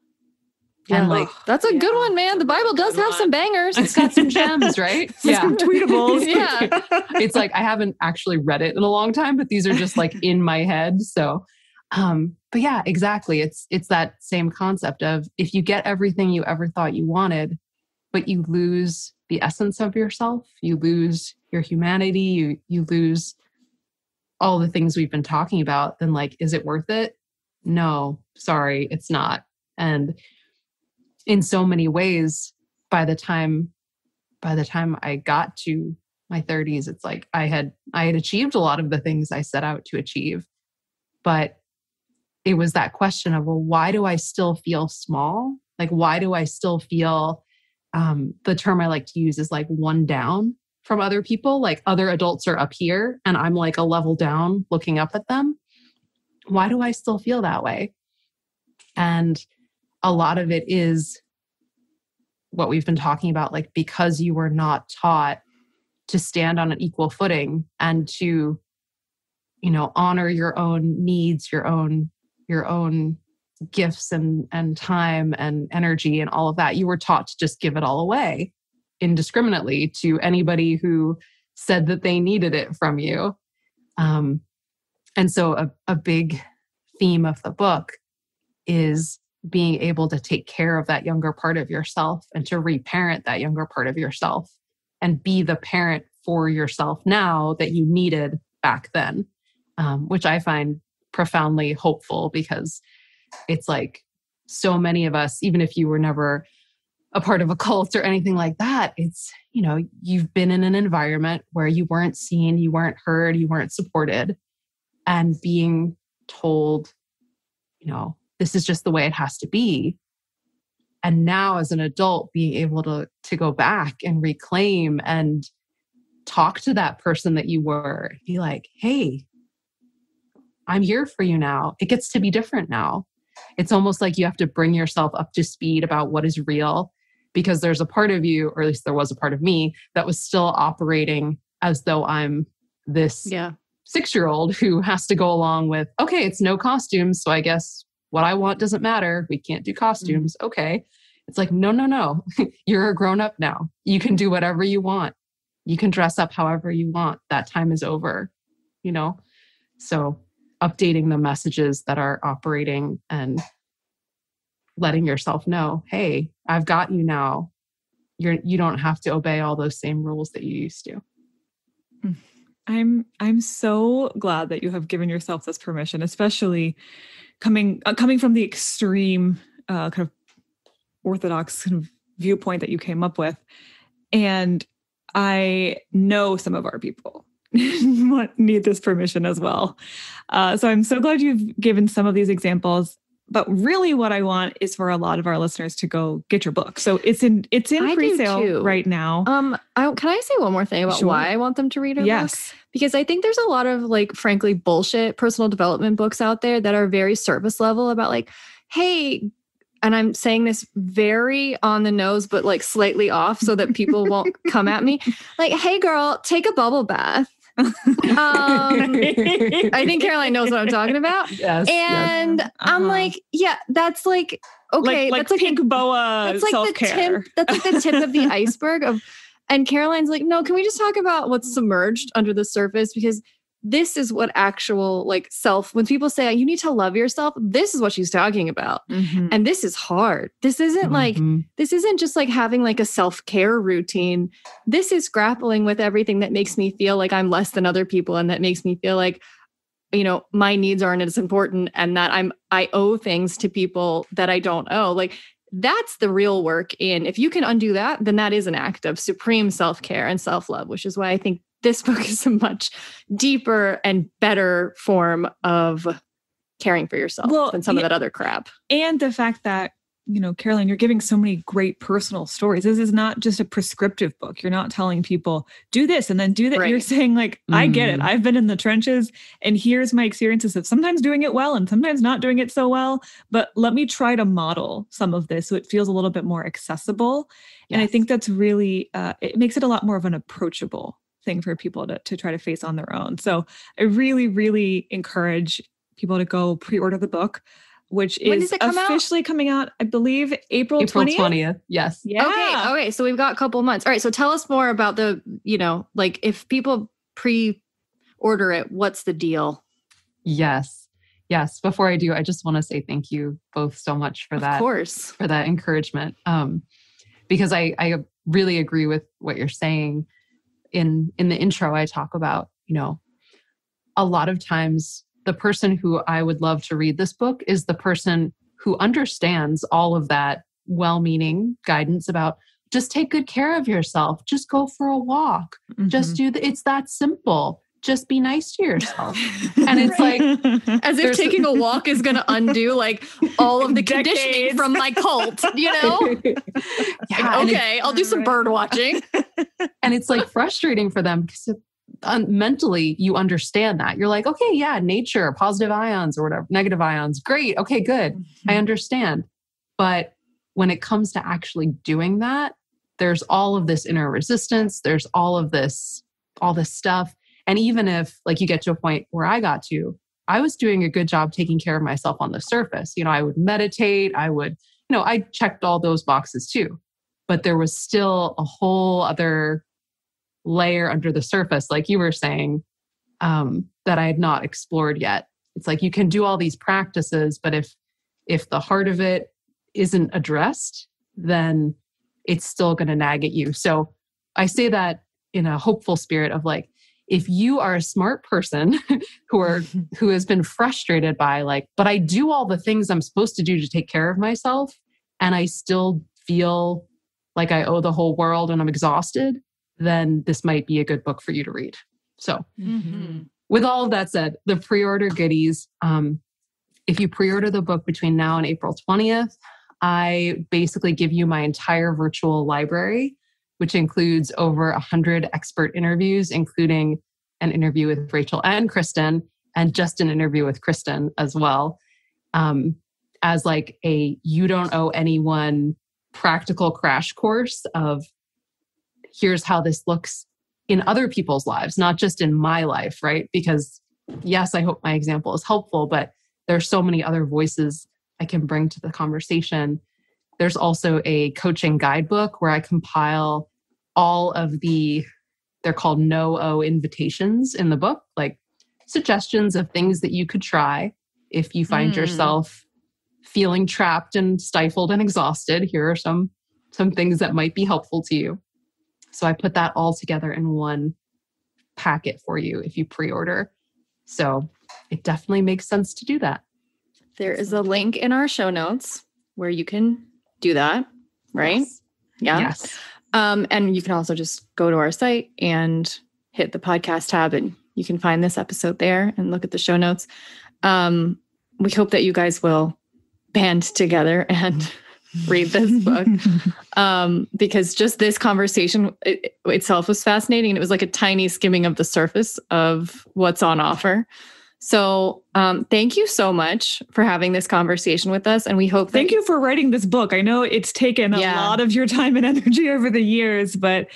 And like
That's a good one, man. The Bible does have some bangers.
it's got some gems, right?
some tweetables
Yeah.
it's like I haven't actually read it in a long time, but these are just like in my head. So Um, but yeah, exactly. It's it's that same concept of if you get everything you ever thought you wanted, but you lose the essence of yourself, you lose your humanity, you you lose all the things we've been talking about, then like, is it worth it? No, sorry, it's not. And in so many ways, by the time by the time I got to my 30s, it's like I had I had achieved a lot of the things I set out to achieve. But it was that question of, well, why do I still feel small? Like, why do I still feel um, the term I like to use is like one down from other people? Like, other adults are up here and I'm like a level down looking up at them. Why do I still feel that way? And a lot of it is what we've been talking about, like, because you were not taught to stand on an equal footing and to you know honor your own needs your own your own gifts and and time and energy and all of that. You were taught to just give it all away indiscriminately to anybody who said that they needed it from you. Um, and so a, a big theme of the book is being able to take care of that younger part of yourself and to reparent that younger part of yourself and be the parent for yourself now that you needed back then um, which i find profoundly hopeful because it's like so many of us, even if you were never a part of a cult or anything like that, it's, you know, you've been in an environment where you weren't seen, you weren't heard, you weren't supported, and being told, you know, this is just the way it has to be. And now as an adult, being able to to go back and reclaim and talk to that person that you were, be like, hey, I'm here for you now. It gets to be different now. It's almost like you have to bring yourself up to speed about what is real because there's a part of you, or at least there was a part of me, that was still operating as though I'm this
yeah.
six year old who has to go along with, okay, it's no costumes. So I guess what I want doesn't matter. We can't do costumes. Mm-hmm. Okay. It's like, no, no, no. You're a grown up now. You can do whatever you want. You can dress up however you want. That time is over, you know? So updating the messages that are operating and letting yourself know, hey, I've got you now. You're you don't have to obey all those same rules that you used to.
Mm. I'm I'm so glad that you have given yourself this permission, especially coming uh, coming from the extreme uh, kind of orthodox kind of viewpoint that you came up with. And I know some of our people need this permission as well. Uh, so I'm so glad you've given some of these examples. But really, what I want is for a lot of our listeners to go get your book. So it's in it's in pre-sale right now.
Um, I, can I say one more thing about sure. why I want them to read our yes. book? Because I think there's a lot of like, frankly, bullshit personal development books out there that are very service level about like, hey, and I'm saying this very on the nose, but like slightly off so that people won't come at me. Like, hey, girl, take a bubble bath um, I think Caroline knows what I'm talking about.
Yes.
And yes. Uh-huh. I'm like, yeah, that's like okay,
like,
that's like
pink a, boa.
That's like
self-care.
the tip. That's like the tip of the iceberg of. And Caroline's like, no, can we just talk about what's submerged under the surface? Because this is what actual like self when people say you need to love yourself this is what she's talking about mm-hmm. and this is hard this isn't mm-hmm. like this isn't just like having like a self-care routine this is grappling with everything that makes me feel like i'm less than other people and that makes me feel like you know my needs aren't as important and that i'm i owe things to people that i don't owe like that's the real work in if you can undo that then that is an act of supreme self-care and self-love which is why i think this book is a much deeper and better form of caring for yourself well, than some yeah, of that other crap.
And the fact that, you know, Caroline, you're giving so many great personal stories. This is not just a prescriptive book. You're not telling people, do this and then do that. Right. You're saying, like, mm. I get it. Mm. I've been in the trenches and here's my experiences of sometimes doing it well and sometimes not doing it so well. But let me try to model some of this so it feels a little bit more accessible. Yes. And I think that's really, uh, it makes it a lot more of an approachable thing for people to, to try to face on their own. So I really, really encourage people to go pre-order the book, which is officially out? coming out, I believe, April,
April
20th.
20th. Yes.
Yeah. Okay. Okay. So we've got a couple months. All right. So tell us more about the, you know, like if people pre-order it, what's the deal?
Yes. Yes. Before I do, I just want to say thank you both so much for
of
that.
course.
For that encouragement. Um, because I, I really agree with what you're saying. In in the intro, I talk about, you know, a lot of times the person who I would love to read this book is the person who understands all of that well-meaning guidance about just take good care of yourself, just go for a walk, just mm-hmm. do the, it's that simple. Just be nice to yourself. and it's like
As if taking a walk is going to undo like all of the
Decades.
conditioning from my cult, you know?
yeah, it's-
okay, I'll do some bird watching.
and it's like frustrating for them because um, mentally you understand that you're like okay yeah nature positive ions or whatever negative ions great okay good
Mm-hmm.
i understand but when it comes to actually doing that there's all of this inner resistance there's all of this all this stuff and even if like you get to a point where i got to i was doing a good job taking care of myself on the surface. You know i would meditate i would you know i checked all those boxes too. But there was still a whole other layer under the surface like you were saying um, that i had not explored yet. It's like you can do all these practices but if if the heart of it isn't addressed then it's still going to nag at you. So i say that in a hopeful spirit of like if you are a smart person who are who has been frustrated by like but i do all the things i'm supposed to do to take care of myself and i still feel like i owe the whole world and i'm exhausted then this might be a good book for you to read so
Mm-hmm.
with all of that said, the pre-order goodies, um, if you pre-order the book between now and April 20th, I basically give you my entire virtual library, which includes over 100 expert interviews, including an interview with Rachel and Kristen, and just an interview with Kristen as well, um, as like a you don't owe anyone practical crash course of here's how this looks in other people's lives, not just in my life, right? Because yes, I hope my example is helpful, but there's so many other voices I can bring to the conversation. There's also a coaching guidebook where I compile all of the they're called no owe invitations in the book, like suggestions of things that you could try if you find
Mm.
yourself feeling trapped and stifled and exhausted. Here are some some things that might be helpful to you. So I put that all together in one packet for you if you pre-order. So it definitely makes sense to do that.
There is a link in our show notes where you can do that, right?
Yes.
Yeah.
Yes.
Um, and you can also just go to our site and hit the podcast tab, and you can find this episode there and look at the show notes. Um, we hope that you guys will band together and read this book um, because just this conversation it, itself was fascinating. It was like a tiny skimming of the surface of what's on offer. So, um, thank you so much for having this conversation with us, and we hope. that
Thank you for writing this book. I know it's taken a
Yeah.
lot of your time and energy over the years, but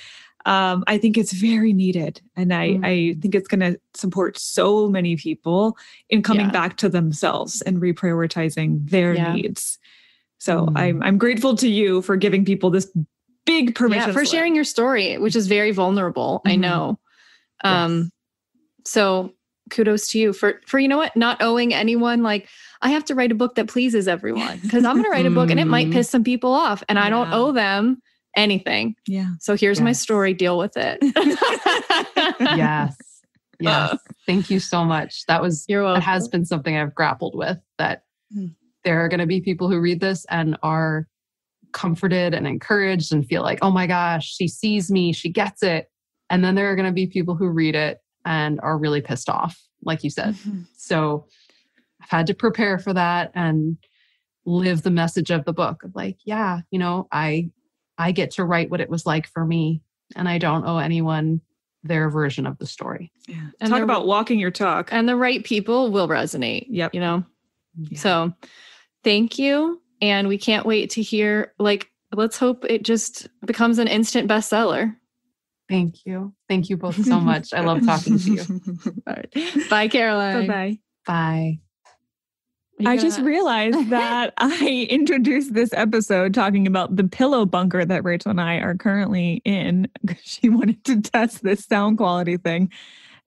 um, I think it's very needed. And I,
Mm.
I think it's going to support so many people in coming
Yeah.
back to themselves and reprioritizing their
Yeah.
needs. So
Mm.
I'm, I'm grateful to you for giving people this big permission.
yeah, for sharing your story, which is very vulnerable. I
Mhm.
know. Um,
Yes.
so kudos to you for for you know what, not owing anyone like I have to write a book that pleases everyone because I'm going to write a book and it might
Mhm.
piss some people off, and I don't owe them anything.
Yeah.
So here's my story. Deal with it.
yes. Yes. Thank you so much. That was
You're welcome.
it has been something I've grappled with that
Mm.
there are going to be people who read this and are comforted and encouraged and feel like, oh my gosh, she sees me, she gets it. And then there are going to be people who read it and are really pissed off, like you said.
Mhm.
So I've had to prepare for that and live the message of the book of like, yeah, you know, I I get to write what it was like for me and I don't owe anyone their version of the story.
Yeah.
And
Talk about walking your talk.
and the right people will resonate.
Yep.
You know.
Yeah.
So thank you. And we can't wait to hear, like, let's hope it just becomes an instant bestseller.
Thank you. Thank you both so much. I love talking to you.
All right. Bye, Caroline.
Bye-bye.
Bye.
You
I just realized that I introduced this episode talking about the pillow bunker that Rachel and I are currently in. Because she wanted to test this sound quality thing.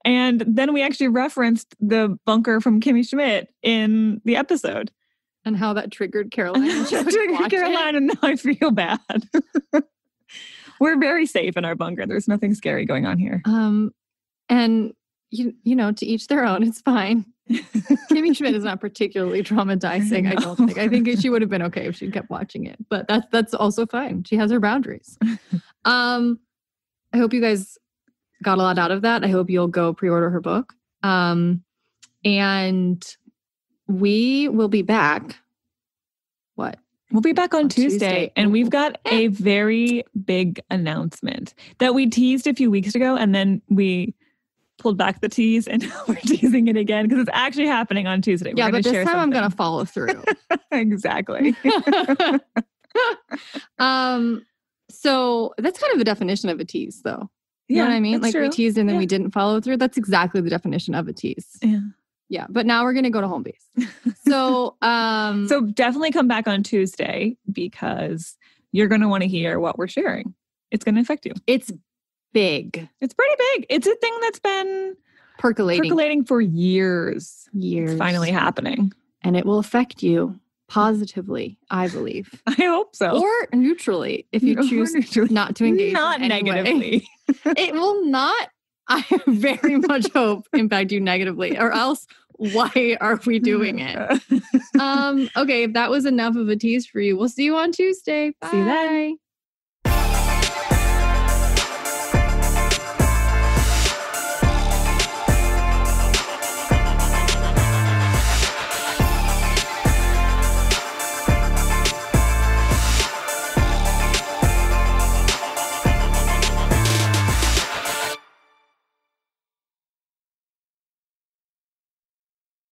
And then we actually referenced the bunker from Kimmy Schmidt in the episode.
And how that triggered Caroline.
And
She
I
couldn't
triggered
watch it.
Caroline, and now I feel bad. We're very safe in our bunker. There's nothing scary going on here.
Um, and you you know, to each their own. It's fine. Kimmy Schmidt is not particularly traumatizing. I don't think. I think she would have been okay if she kept watching it, but that's that's also fine. She has her boundaries. Um, I hope you guys got a lot out of that. I hope you'll go pre-order her book. Um, and we will be back.
We'll be back on,
On
Tuesday,
Tuesday.
and we've got a very big announcement that we teased a few weeks ago, and then we pulled back the tease, and now we're teasing it again because it's actually happening on Tuesday. We're
yeah, but this
share
time I'm gonna follow through.
exactly.
um, so that's kind of the definition of a tease, though. You know what I mean? Like we teased and then
Yeah.
we didn't follow through. That's exactly the definition of a tease.
Yeah.
Yeah, but now we're gonna go to home base. So, um,
So definitely come back on Tuesday because you're going to want to hear what we're sharing. It's going to affect you.
it's big,
It's pretty big. It's a thing that's been
percolating,
percolating for years.
years,
It's finally happening.
and it will affect you positively, I believe,
I hope so.
or neutrally if you
Or
choose
neutrally.
not to engage.
Not negatively.
it will not. I very much hope impact you negatively, or else why are we doing it? um, okay, if that was enough of a tease for you, we'll see you on Tuesday. Bye.
See you then.